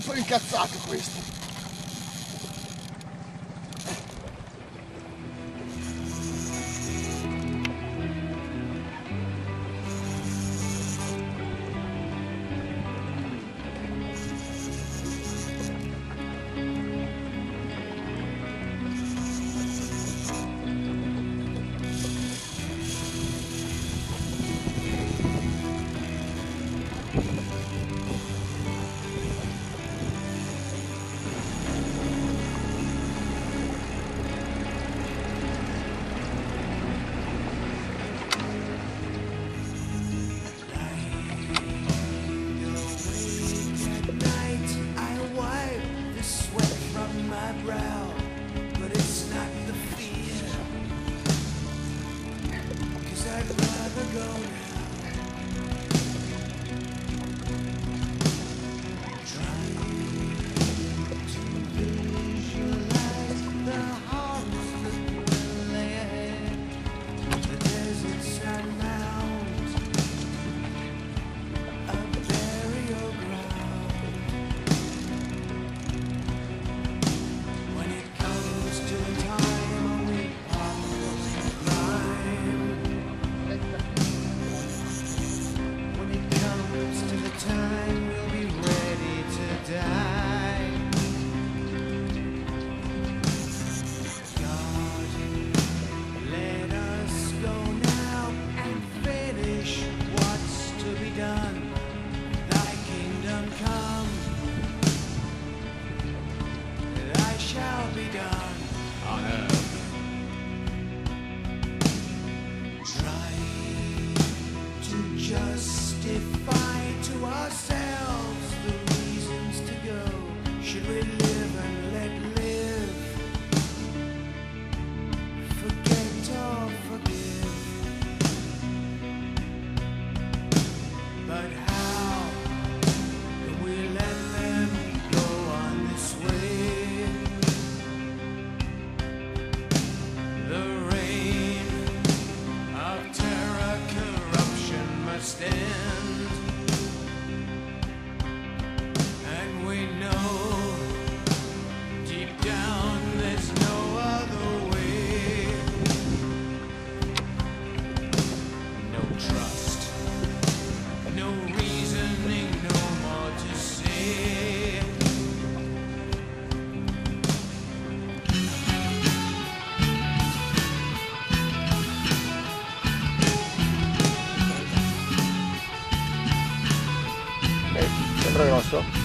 un po' incazzato questo. Be done centro de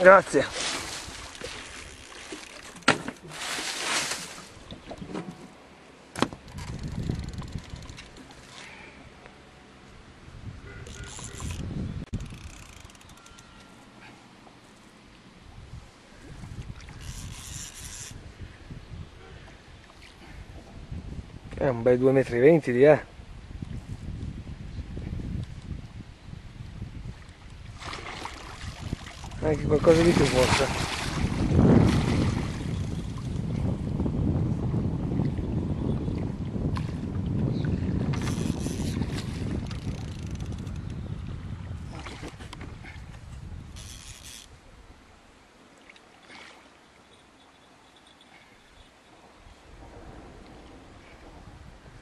Grazie. È un bel 2,20 metri di eh. Anche qualcosa di più forse.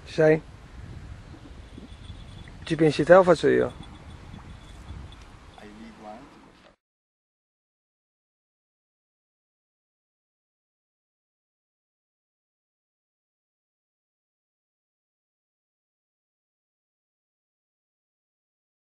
Ci sei? Ci pensi te o faccio io?